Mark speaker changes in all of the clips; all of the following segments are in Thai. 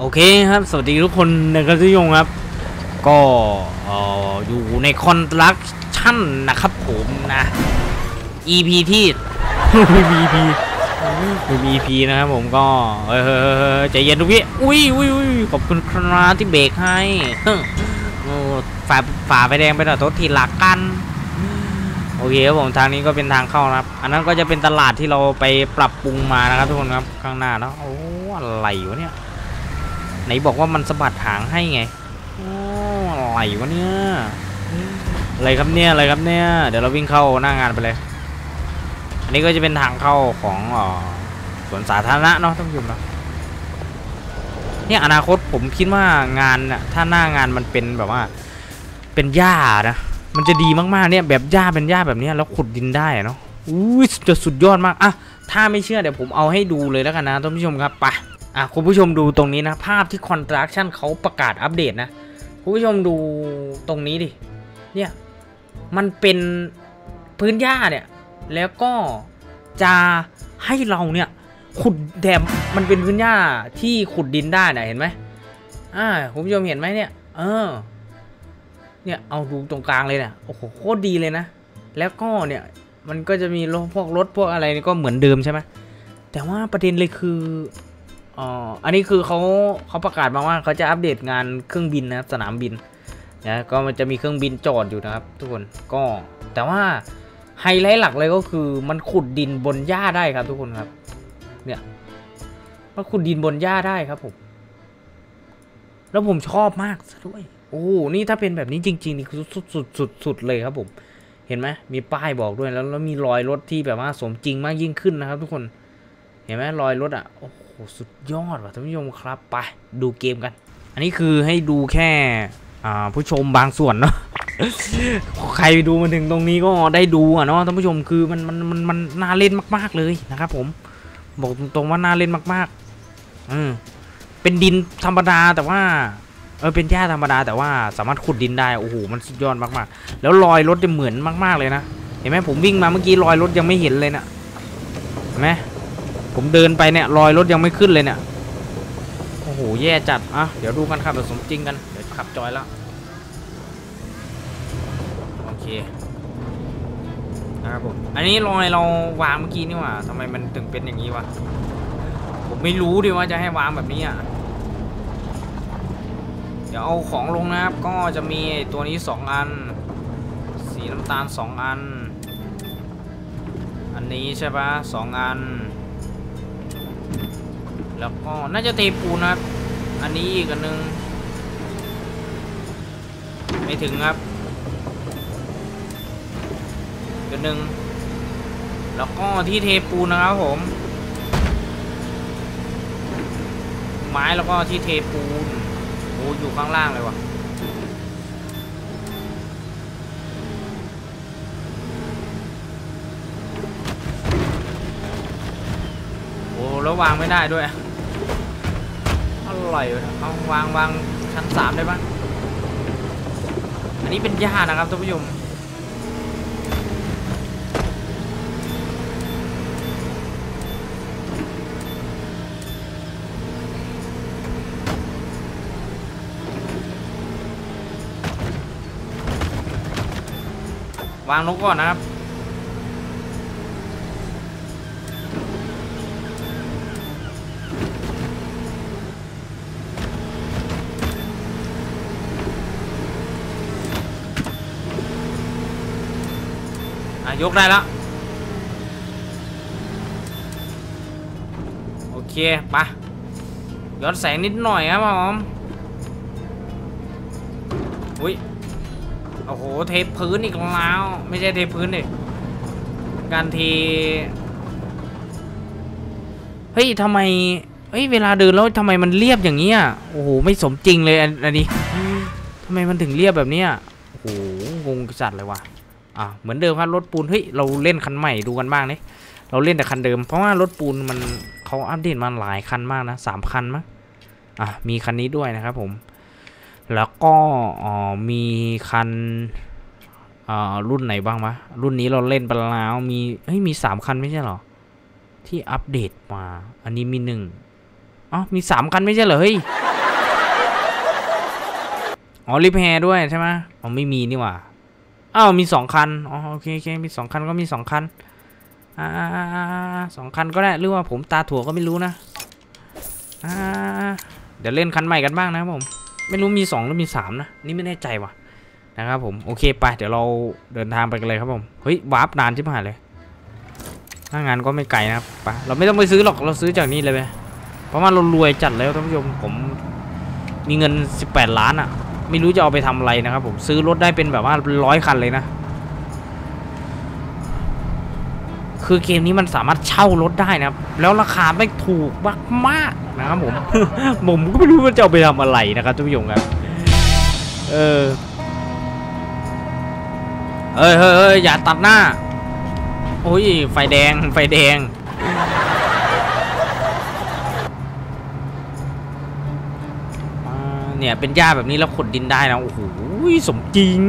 Speaker 1: โอเคครับสวัสดีทุกคนนะครับทุกยงครับ ก็เอ่อยู่ในคอนตรักชั่นนะครับผมนะ EP ที่ไม่มี EP ไม่มี EP นะครับผมก็เฮ้ยใจเย็นทุกพี่อุ้ยอุ้ยอุ้ยขอบคุณครับที่เบรกให้ฝ่าฝ่าไฟแดงไปหน่อยทษทีหลักกันโอเคครับผมทางนี้ก็เป็นทางเข้านะครับ อันนั้นก็จะเป็นตลาดที่เราไปปรับปรุงมานะครับทุกคนครับข้างหน้าเนอะโอ้อะไรวะเนี่ย ไหนบอกว่ามันสะบัดหางให้ไงอะไรวะเนี่ยอะไรครับเนี่ยอะไรครับเนี่ยเดี๋ยวเราวิ่งเข้าหน้างานไปเลย อันนี้ก็จะเป็นทางเข้าของอสวนสาธารณะเนาะท่านผู้ชมเนาะเนี่ยอนาคตผมคิดว่างานน่ะถ้าหน้างานมันเป็นแบบว่า เป็นหญ้านะมันจะดีมากๆเนี่ยแบบหญ้าเป็นหญ้าแบบนี้แล้วขุดดินได้เนาะอุ้ยจะสุดยอดมากอะถ้าไม่เชื่อเดี๋ยวผมเอาให้ดูเลยแล้วกันนะท่านผู้ชมครับไป อะคุณผู้ชมดูตรงนี้นะ ภาพที่คอนตรักชั่นเขาประกาศอัปเดตนะ คุณผู้ชมดูตรงนี้ดิ เนี่ย มันเป็นพื้นหญ้าเนี่ย แล้วก็จะให้เราเนี่ย ขุดแดมมันเป็นพื้นหญ้าที่ขุดดินได้นะเห็นไหมอ่าคุณผู้ชมเห็นไหมเนี่ย เออ เนี่ยเอาดูตรงกลางเลยเนี่ยโอ้โหโคตรดีเลยนะ แล้วก็เนี่ยมันก็จะมีรถพวกรถพวกอะไรนี่ก็เหมือนเดิมใช่ไหมแต่ว่าประเด็นเลยคือ อ๋อ อันนี้คือเขาเขาประกาศมาว่าเขาจะอัปเดตงานเครื่องบินนะครับสนามบินนะก็มันจะมีเครื่องบินจอดอยู่นะครับ ทุกคนก็แต่ว่าไฮไลท์หลักเลยก็คือมันขุดดินบนหญ้าได้ครับ ทุกคนครับ เนี่ยมันขุดดินบนหญ้าได้ครับผมแล้วผมชอบมากซะด้วย โอ้นี่ถ้าเป็นแบบนี้จริงๆนี่คือสุดสุดสุดสุดเลยครับผม เห็นไหมมีป้ายบอกด้วยแล้วแล้วมีรอยรถที่แบบว่าสมจริงมากยิ่งขึ้นนะครับ ทุกคน เห็นไหมรอยรถอะ โอ้โห สุดยอดว่ะท่านผู้ชมครับไปดูเกมกัน อันนี้คือให้ดูแค่ผู้ชมบางส่วนเนาะใครดูมาถึงตรงนี้ก็ได้ดูอะเนาะท่านผู้ชมคือมันมันมันมันน่าเล่นมาก ๆเลยนะครับผมบอกตรงๆว่าน่าเล่นมากๆอืมเป็นดินธรรมดาแต่ว่าเออเป็นหญ้าธรรมดาแต่ว่าสามารถขุดดินได้โอ้โหมันสุดยอดมากๆ แล้วรอยรถจะเหมือนมาก ๆเลยนะเห็นไหมผมวิ่งมาเมื่อกี้รอยรถยังไม่เห็นเลยนะเห็นไหม ผมเดินไปเนี่ยรอยรถยังไม่ขึ้นเลยเนี่ยโอ้โหแย่จัดอะเดี๋ยวดูกันครับเดี๋ยวสมจริงกันเดี๋ยวขับจอยแล้วโอเคนะครับผมอันนี้รอยเราวางเมื่อกี้นี่หว่าทำไมมันถึงเป็นอย่างนี้วะผมไม่รู้ดิว่าจะให้วางแบบนี้อะเดี๋ยวเอาของลงนะครับก็จะมีตัวนี้ 2 อัน สีน้ำตาล 2 อัน อันนี้ใช่ปะสองอัน แล้วก็น่าจะเทปูนะครับ อันนี้อีกอันหนึงไม่ถึงครับอันหนึ่งแล้วก็ที่เทปูนนะครับผม ไม้แล้วก็ที่เทปูนโอ้อยู่ข้างล่างเลยว่ะโอ้แล้ววางไม่ได้ด้วย อะไรวะเอาวางวางชั้นสามได้ปะอันนี้เป็นหญ้านะครับท่านผู้ชมวางลงก่อนนะครับ ยกได้แล้ว โอเคไปย้อนแสงนิดหน่อยครับผมอุ้ยโอ้โห เทพื้นอีกแล้ว ไม่ใช่เทพื้นดิการเทเฮ้ยทำไมเฮ้ย เวลาเดินแล้วทำไมมันเรียบอย่างนี้อะโอ้โห ไม่สมจริงเลยอันอันนี้ทำไมมันถึงเรียบแบบเนี้ยโอ้โหงงจัดเลยว่ะ อะเหมือนเดิมครับรถปูนเฮ้ยเราเล่นคันใหม่ดูกันบ้างเนี่เราเล่นแต่คันเดิมเพราะว่ารถปูนมันเขาอัปเดตมาหลายคันมากนะสามคันมั้งอะมีคันนี้ด้วยนะครับผม แล้วก็อ๋อมีคันอ่ารุ่นไหนบ้างวะรุ่นนี้เราเล่นไปแล้วมีเฮ้ยมีสามคันไม่ใช่หรอที่อัปเดตมา อันนี้มีหนึ่งอ๋อมีสามคันไม่ใช่เหรอเฮ้ยอ๋อรีเพย์ด้วยใช่ไหมอ๋อไม่มีนี่หว่า อ้าวมีสองคันอ๋อโอเคโอเคมีสองคันก็มีสองคันอ่าสองคันก็ได้หรือว่าผมตาถั่วก็ไม่รู้นะอ่าเดี๋ยวเล่นคันใหม่กันบ้างนะผมไม่รู้มีสองหรือมีสามนะนี่ไม่แน่ใจว่ะนะครับผมโอเคไปเดี๋ยวเราเดินทางไปกันเลยครับผมเฮ้ยวาร์ปนานชิบหายเลยหน้างานก็ไม่ไกลนะครับไปเราไม่ต้องไปซื้อหรอกเราซื้อจากนี่เลยไปเพราะว่าเรารวยจัดแล้วท่านผู้ชมผมมีเงิน 18 ล้านอะ่ะ ไม่รู้จะเอาไปทำอะไรนะครับผมซื้อรถได้เป็นแบบว่าร้อยคันเลยนะ คือเกมนี้มันสามารถเช่ารถได้นะครับ แล้วราคาไม่ถูกมากๆนะครับผม ผมก็ไม่รู้ว่าจะเอาไปทำอะไรนะครับท่านผู้ชมครับเออเอ้ยเฮ้ยเฮ้ยอย่าตัดหน้าโอ้ยไฟแดงไฟแดง อ่า เนี่ยเป็นหญ้าแบบนี้แล้วขุดดินได้นะโอ้โหสมจริง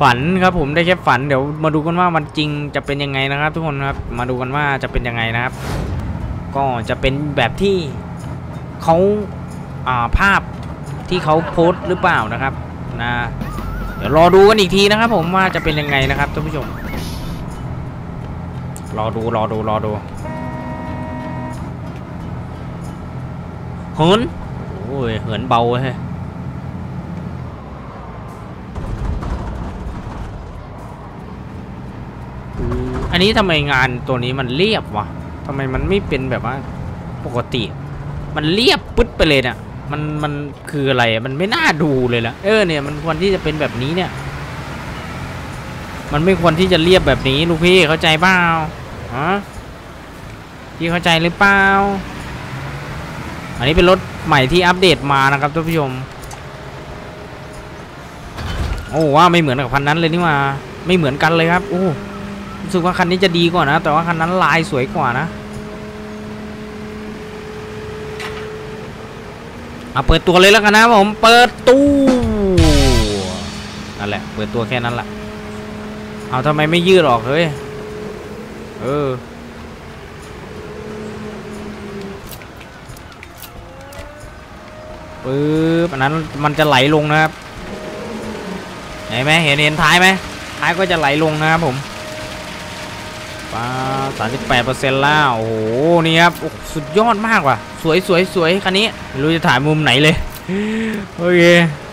Speaker 1: ฝันครับผมได้แค่ฝันเดี๋ยวมาดูกันว่ามันจริงจะเป็นยังไงนะครับ ทุกคนครับมาดูกันว่าจะเป็นยังไงนะครับ ก็จะเป็นแบบที่เขาอ่าภาพที่เขาโพสหรือเปล่านะครับนะเดี๋ยวรอดูกันอีกทีนะครับ ผมว่าจะเป็นยังไงนะครับท่านผู้ชม รอดูรอดูรอดูเหิน อ้ยเหินเบาเฮ้ยอันนี้ทำไมงานตัวนี้มันเรียบวะทำไมมันไม่เป็นแบบว่าปกติ มันเรียบปึ๊ดไปเลยเนี่ยมันมันคืออะไรมันไม่น่าดูเลยละเออเนี่ยมันควรที่จะเป็นแบบนี้เนี่ย มันไม่ควรที่จะเรียบแบบนี้ลูกพี่เข้าใจเปล่าฮะพี่เข้าใจหรือเปล่า อันนี้เป็นรถใหม่ที่อัปเดตมานะครับท่านผู้ชม โอ้ว่าไม่เหมือนกับคันนั้นเลยนี่ว่าไม่เหมือนกันเลยครับโอ้รู้สึกว่าคันนี้จะดีกว่านะ แต่ว่าคันนั้นลายสวยกว่านะเอาเปิดตัวเลยแล้วกันนะผมเปิดตู้นั่นแหละ เปิดตัวแค่นั้นแหละเอาทำไมไม่ยืดออกเฮ้ยเออ ปึ๊บอันนั้นมันจะไหลลงนะครับเห็นไหมเห็นเห็นท้ายไหมท้ายก็จะไหลลงนะครับผมป้าสามสิบแปดเปอร์เซ็นต์แล้วโอ้โหนี่ครับโอ้สุดยอดมากว่ะ สวยสวยสวยคันนี้รู้จะถ่ายมุมไหนเลยโอเค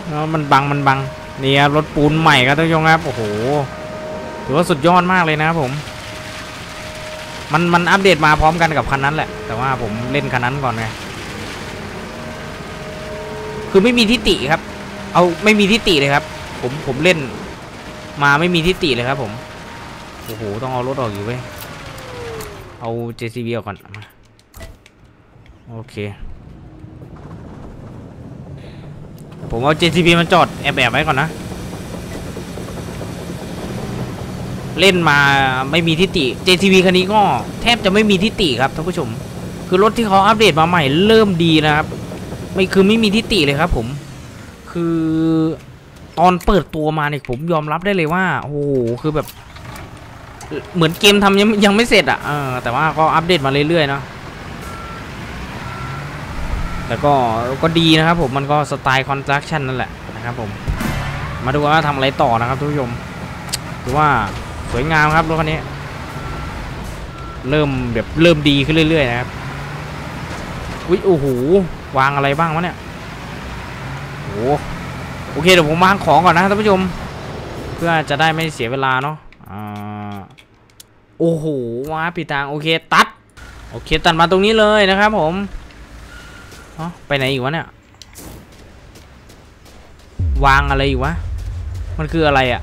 Speaker 1: แล้วมันบังมันบังนี่ครับรถปูนใหม่ครับท่านผู้ชมครับโอ้โหถือว่าสุดยอดมากเลยนะครับผม มันมันอัปเดตมาพร้อมกันกับคันนั้นแหละ แต่ว่าผมเล่นคันนั้นก่อนไง คือไม่มีทิฏฐิครับ เอาไม่มีทิฏฐิเลยครับ ผมผมเล่น มาไม่มีทิฏฐิเลยครับ ผมโอ้โหต้องเอารถออกอยู่เว้ยเอา JCB ออกก่อนมาโอเค ผมเอา JCB มันจอดแอบแอบไว้ก่อนนะ เล่นมาไม่มีทิฏฐิ JTV คันนี้ก็แทบจะไม่มีทิฏฐิครับท่านผู้ชม คือรถที่เขาอัปเดตมาใหม่เริ่มดีนะครับ ไม่คือไม่มีทิฏฐิเลยครับผม คือตอนเปิดตัวมาเนี่ยผมยอมรับได้เลยว่าโอ้โหคือแบบ เหมือนเกมทำยังยังไม่เสร็จอะเออแต่ว่าก็อัปเดตมาเรื่อยๆเนาะแต่ก็ก็ดีนะครับผมมันก็สไตล์คอนสตรักชั่นนั่นแหละนะครับผม มาดูว่าทำอะไรต่อนะครับทุกผู้ชมถือว่าสวยงามครับรถคันนี้ เริ่มแบบเริ่มดีขึ้นเรื่อยๆนะครับอุ้ยโอ้โห วางอะไรบ้างวะเนี่ยโอ้โอเคเดี๋ยวผมวางของก่อนนะท่านผู้ชม เพื่อจะได้ไม่เสียเวลาเนาะอ่าโอ้โหว้าปีทางโอเคตัดโอเคตัดมาตรงนี้เลยนะครับผมเอ้าไปไหนอีกวะเนี่ยวางอะไรอีกวะ มันคืออะไรอะ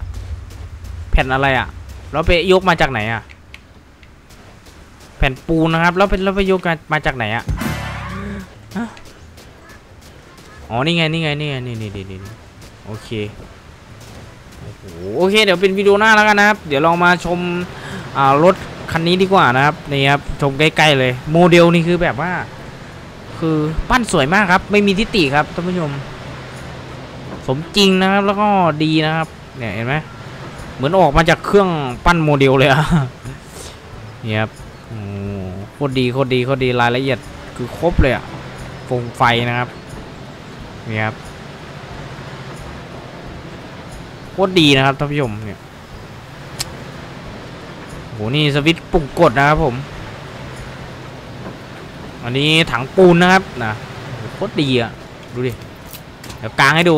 Speaker 1: แผ่นอะไรอะแล้วไปยกมาจากไหนอะแผ่นปูนนะครับ แล้วเป็นแล้วไปยกมาจากไหนอะ อ๋อ นี่ไง นี่ไง นี่ไง นี่นี่นี่นี่โอเค โอเค เดี๋ยวเป็นวิดีโอหน้าแล้วกันนะครับ เดี๋ยวลองมาชมรถคันนี้ดีกว่านะครับ นี่ครับ ชมใกล้ๆเลย โมเดลนี่คือแบบว่า คือปั้นสวยมากครับ ไม่มีทิฏฐิครับท่านผู้ชม สมจริงนะครับ แล้วก็ดีนะครับ เนี่ยเห็นไหมเหมือนออกมาจากเครื่องปั้นโมเดลเลยอะนี่ครับโอ้โคตรดีโคตรดีโคตรดีรายละเอียดคือครบเลยอะฟงไฟนะครับ นี่ครับโคตรดีนะครับท่านผู้ชมเนี่ยโหนี่สวิตปุ่มกดนะครับผมอันนี้ถังปูนนะครับนะโคตรดีอะดูดิเดี๋ยวกางให้ดู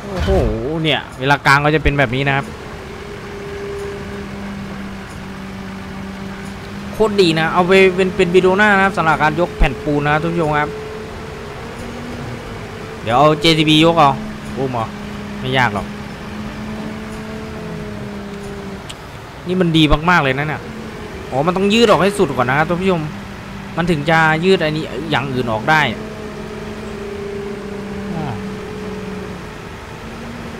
Speaker 1: โอ้โหเนี่ยเวลากลางก็จะเป็นแบบนี้นะครับโคตรดีนะ เอาไปเป็นเป็นวิดีโอหน้านะครับสำหรับการยกแผ่นปูนนะทุกผู้ชมครับ เดี๋ยวเอา JCB ยกเอาอุ้มเอาไม่ยากหรอก นี่มันดีมาก ๆ เลยนะเนี่ยอ๋อมันต้องยืดออกให้สุดก่อนนะครับท่านผู้ชม มันถึงจะยืดอันนี้อย่างอื่นออกได้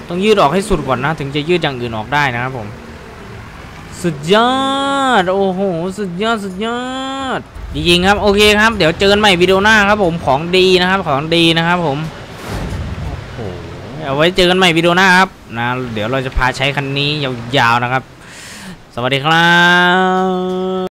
Speaker 1: ต้องยืดออกให้สุดก่อนนะ ถึงจะยืดอย่างอื่นออกได้นะครับผม สุดยอด โอ้โห สุดยอด สุดยอดจริงครับ โอเคครับ เดี๋ยวเจอกันใหม่วิดีโอหน้าครับผม ของดีนะครับ ของดีนะครับผม เอาไว้เจอกันใหม่วิดีโอหน้าครับนะเดี๋ยวเราจะพาใช้คันนี้ยาวๆนะครับ สวัสดีครับ